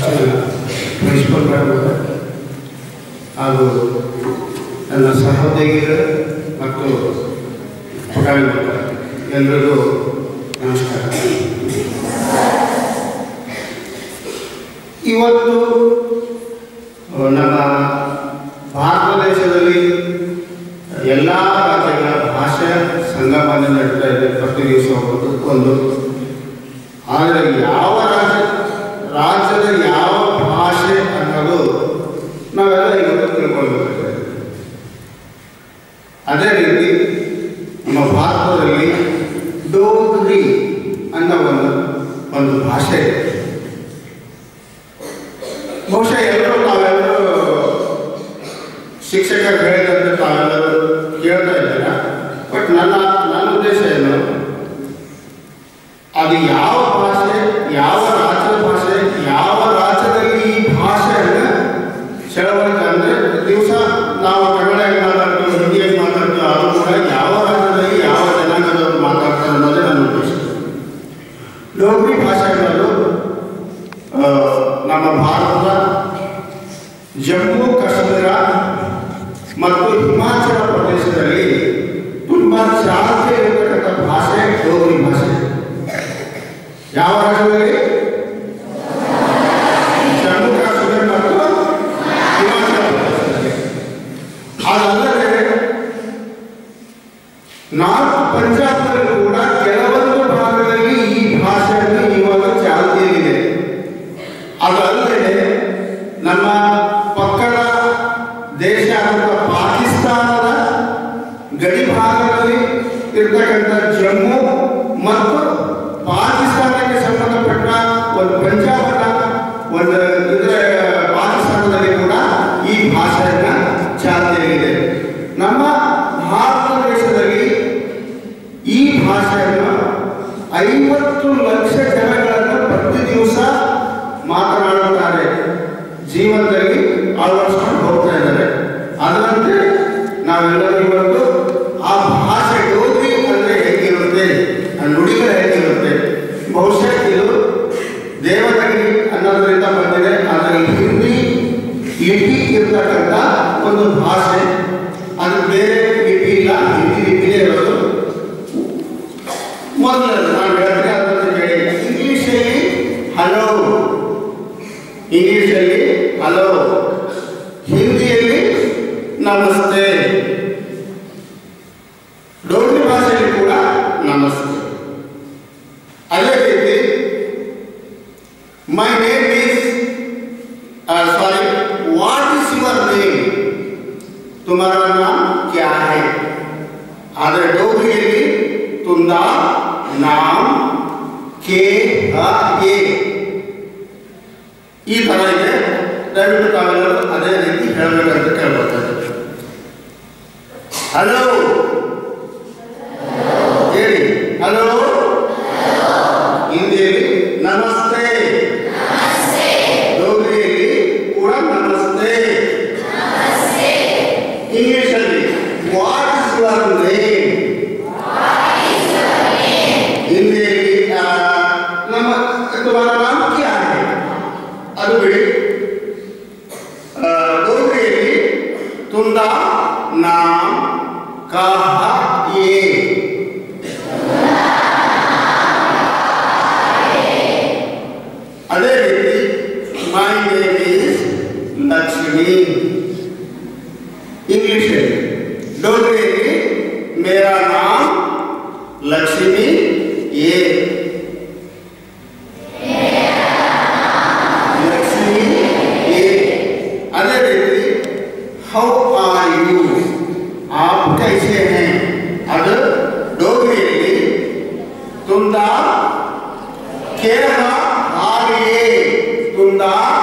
Principal ma'am ಹಾಗೂ ನನ್ನ ಸಹೋದ್ಯೋಗಿಗಳು ಮತ್ತು ಪುಟಾಣಿ ಎಲ್ಲರಿಗೂ ನಮಸ್ಕಾರ ಇವತ್ತು ನಮ್ಮ ಭಾರತ ದೇಶದಲ್ಲಿ ಎಲ್ಲ ರಾಜ್ಯಗಳ ಭಾಷೆ ಸಂಗಮಾನ್ಯ ನಡೀತಾ ಇದೆ ಪ್ರತಿ ಒಂದು ಆದರೆ ಯಾವ ರಾಜ್ಯ ರಾಜ್ಯದ ತಿಳ್ಕೊಳ್ಬೇಕಾಗಿದೆ ಅದೇ ರೀತಿ ನಮ್ಮ ಭಾರತದಲ್ಲಿ ಡೋಗ್ರಿ ಅನ್ನೋ ಒಂದು ಒಂದು ಭಾಷೆ ಇದೆ ಬಹುಶಃ ಎಲ್ಲರೂ ತಾವೆಲ್ಲರೂ ಶಿಕ್ಷಕರು ಹೇಳಿದಂತೆ ತಾವೆಲ್ಲರೂ ಕೇಳ್ತಾ ಇದ್ದೀರಾ ಬಟ್ ನನ್ನ ನನ್ನ ಉದ್ದೇಶ ದಿವಸ ನಾವು ಕನ್ನಡ ಮಾತಾಡ್ತೀವಿ ಹಿಂದಿಯಲ್ಲಿ ಮಾತಾಡ್ತೀವಿ ಆದರೂ ಕೂಡ ಯಾವ ರಾಜ್ಯದಲ್ಲಿ ಯಾವ ಜನಾಂಗದವರು ಮಾತಾಡ್ತಾರೆ ಅನ್ನೋದೇ ನನ್ನ ಉದ್ದೇಶ ಡೋಗ್ರಿ ಭಾಷೆಗಳನ್ನು ನಮ್ಮ ಭಾರತದ ಜಮ್ಮು ಕಾಶ್ಮೀರ ಮತ್ತು ಹಿಮಾಚಲ ಪ್ರದೇಶದಲ್ಲಿ ತುಂಬ ಚಾಲ್ತಿ ಇರತಕ್ಕಂಥ ಭಾಷೆ ಡೋಗ್ರಿ ಭಾಷೆ ಯಾವ ರಾಜ್ಯದಲ್ಲಿ ನಾಲ್ಕು ಪಂಚಾಯಿತಿ ಕೂಡ ಕೆಲವೊಂದು ಭಾಗಗಳಲ್ಲಿ ಈ ಭಾಷೆ ನಿಮೋ ಚಾಲ್ತಿಯಿದೆ ಅದರ ಅರಿದೆ ನಮ್ಮ ಪಕ್ಕದ ದೇಶ ಅಂತ ಪಾಕಿಸ್ತಾನದ ಗಡಿ ಭಾಗಗಳಲ್ಲಿ ಇರತಕ್ಕಂತ ಜ್ಞಮ್ ಮತ್ತು ಪಾಕಿಸ್ತಾನಕ್ಕೆ ಸಂಬಂಧಪಟ್ಟ ಒಂದು ಜನ ಭಾಷೆಯನ್ನು ಐವತ್ತು ಲಕ್ಷ ಜನಗಳನ್ನು ಪ್ರತಿ ದಿವಸ ಮಾತನಾಡುತ್ತಾರೆ ಜೀವನದಲ್ಲಿ ಅಳವಡಿಸ್ಕೊಂಡು ಹೋಗ್ತಾ ಇದ್ದಾರೆ ಅದರಂತೆ ನಾವೆಲ್ಲರೂ ಇವತ್ತು ಆ ಭಾಷೆ ಡೋಗ್ರಿ ಅಂದರೆ ಹೆಂಗಿರುತ್ತೆ ಆ ನುಡಿಗಳು ಹೇಗಿರುತ್ತೆ ಬಹುಶಃ ಇದು ದೇವನಗಿರಿ ಅನ್ನೋದರಿಂದ ಬಂದಿದೆ ಆದರೆ ಹಿಂದಿ ಲಿಪಿ ಇರ್ತಕ್ಕಂಥ ಒಂದು ಭಾಷೆ ಅದು ಬೇರೆ ಲಿಪಿ ಇಲ್ಲ ಹಿಂದಿ ಲಿಪಿಯೇ ಇರೋದು Mother and vertical Initially, hello. Initially, hello. Hindi, namaste. Don't ಭಾಷೆಯಲ್ಲಿ ಕೂಡ ನಮಸ್ತೆ ಅದೇ ರೀತಿ my name is sorry what is your name ತುಮಾರ ನಾಮ नाम के ए ಈ ಥರ ಇದೆ ದಯವಿಟ್ಟು ತಾವೆಲ್ಲರೂ ಅದೇ ರೀತಿ ಹೇಳಬೇಕಂತ ಕೇಳ್ಕೊಳ್ತಾ ಇದ್ದೀವಿ ಹಲೋ तुम्हारा नाम क्या है अरुबड़ी तुम्हारा नाम कहा ये अरे बेटी माई नेम इज लक्ष्मी आप कैसे हैं ಅದು ಡೋಗ್ರಿಯಲ್ಲಿ ತುಂದ ಕೇರಳ ಹಾಗೆಯೇ ತುಂದ